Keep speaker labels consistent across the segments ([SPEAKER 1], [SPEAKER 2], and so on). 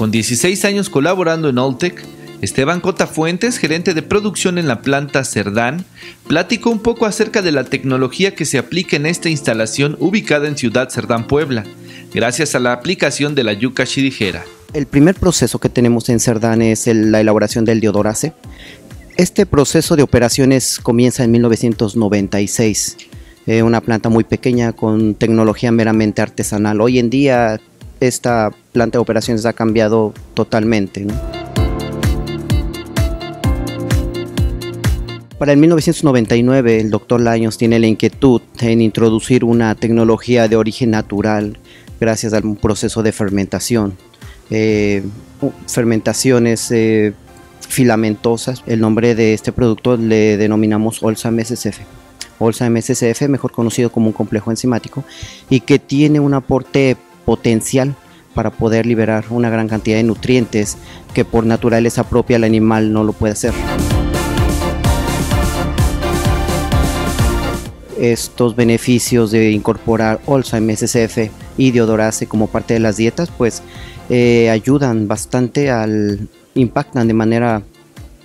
[SPEAKER 1] Con 16 años colaborando en Oltec, Esteban Cota Fuentes, gerente de producción en la planta Cerdán, platicó un poco acerca de la tecnología que se aplica en esta instalación ubicada en Ciudad Cerdán, Puebla, gracias a la aplicación de la yuca shirigera.
[SPEAKER 2] El primer proceso que tenemos en Cerdán es la elaboración del deodorace. Este proceso de operaciones comienza en 1996, eh, una planta muy pequeña con tecnología meramente artesanal. Hoy en día esta planta de operaciones ha cambiado totalmente. Para el 1999 el doctor Lyons tiene la inquietud en introducir una tecnología de origen natural gracias a un proceso de fermentación. Eh, fermentaciones eh, filamentosas. El nombre de este producto le denominamos Olsa MSCF. Olsa MSCF, mejor conocido como un complejo enzimático, y que tiene un aporte potencial para poder liberar una gran cantidad de nutrientes que por naturaleza propia el animal no lo puede hacer. estos beneficios de incorporar Olsa, MSCF y Diodorase como parte de las dietas, pues eh, ayudan bastante al, impactan de manera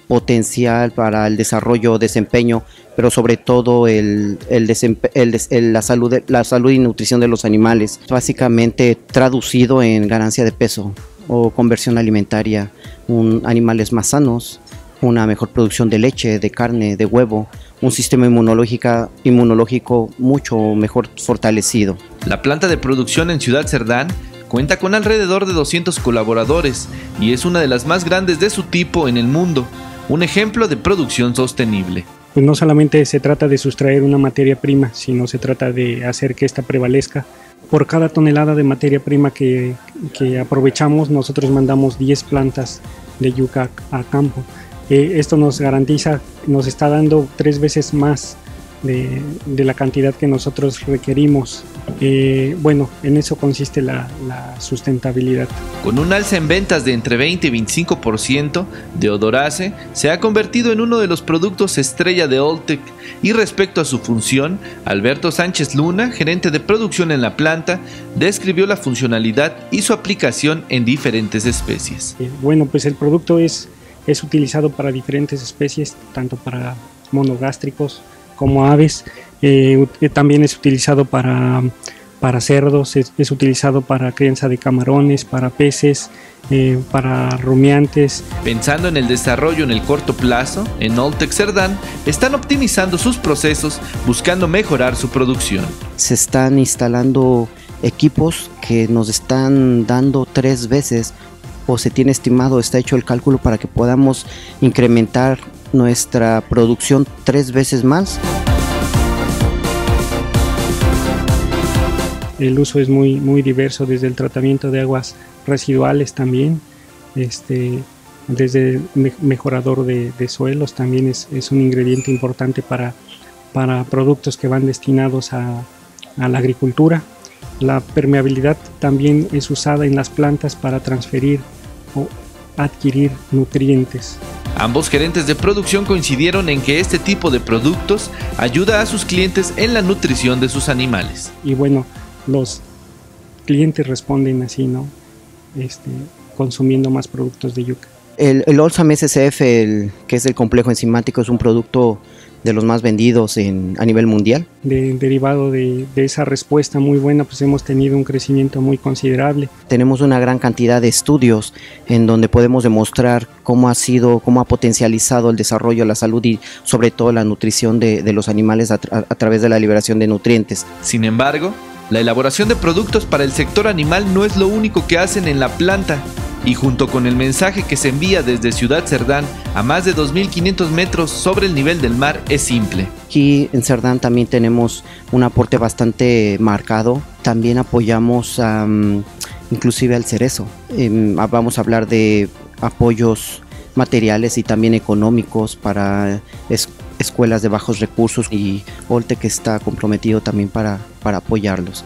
[SPEAKER 2] potencial para el desarrollo, desempeño, pero sobre todo el, la, salud, la salud y nutrición de los animales, básicamente traducido en ganancia de peso o conversión alimentaria, un, animales más sanos, una mejor producción de leche, de carne, de huevo, un sistema inmunológico, inmunológico mucho mejor fortalecido.
[SPEAKER 1] La planta de producción en Ciudad Cerdán cuenta con alrededor de 200 colaboradores y es una de las más grandes de su tipo en el mundo, un ejemplo de producción sostenible.
[SPEAKER 3] Pues no solamente se trata de sustraer una materia prima, sino se trata de hacer que ésta prevalezca. Por cada tonelada de materia prima que, que aprovechamos, nosotros mandamos 10 plantas de yuca a campo. Eh, esto nos garantiza, nos está dando tres veces más de, la cantidad que nosotros requerimos. Eh, bueno, en eso consiste la, sustentabilidad.
[SPEAKER 1] Con un alza en ventas de entre 20 y 25%, Deodorace se ha convertido en uno de los productos estrella de Oltec y respecto a su función, Alberto Sánchez Luna, gerente de producción en la planta, describió la funcionalidad y su aplicación en diferentes especies.
[SPEAKER 3] Eh, bueno, pues el producto es es utilizado para diferentes especies, tanto para monogástricos como aves. Eh, eh, también es utilizado para, para cerdos, es, utilizado para crianza de camarones, para peces, eh, para rumiantes.
[SPEAKER 1] Pensando en el desarrollo en el corto plazo, en Oltec Cerdán están optimizando sus procesos buscando mejorar su producción.
[SPEAKER 2] Se están instalando equipos que nos están dando tres veces o se tiene estimado, está hecho el cálculo para que podamos incrementar nuestra producción tres veces más.
[SPEAKER 3] El uso es muy, muy diverso, desde el tratamiento de aguas residuales también, este, desde mejorador de, suelos también es, un ingrediente importante para, para productos que van destinados a, a la agricultura. La permeabilidad también es usada en las plantas para transferir adquirir nutrientes.
[SPEAKER 1] Ambos gerentes de producción coincidieron en que este tipo de productos ayuda a sus clientes en la nutrición de sus animales.
[SPEAKER 3] Y bueno, los clientes responden así, ¿no? Este, consumiendo más productos de yuca.
[SPEAKER 2] El, el Olsam SCF, el, que es el complejo enzimático, es un producto de los más vendidos en, a nivel mundial.
[SPEAKER 3] derivado de, esa respuesta muy buena, pues hemos tenido un crecimiento muy considerable.
[SPEAKER 2] Tenemos una gran cantidad de estudios en donde podemos demostrar cómo ha sido, cómo ha potencializado el desarrollo, la salud y sobre todo la nutrición de, los animales a través de la liberación de nutrientes.
[SPEAKER 1] Sin embargo, la elaboración de productos para el sector animal no es lo único que hacen en la planta y junto con el mensaje que se envía desde Ciudad Cerdán a más de 2.500 metros sobre el nivel del mar es simple.
[SPEAKER 2] Aquí en Cerdán también tenemos un aporte bastante marcado. También apoyamos inclusive al cerezo. Em, vamos a hablar de apoyos materiales y también económicos para escuelas de bajos recursos y Olte que está comprometido también para, para apoyarlos.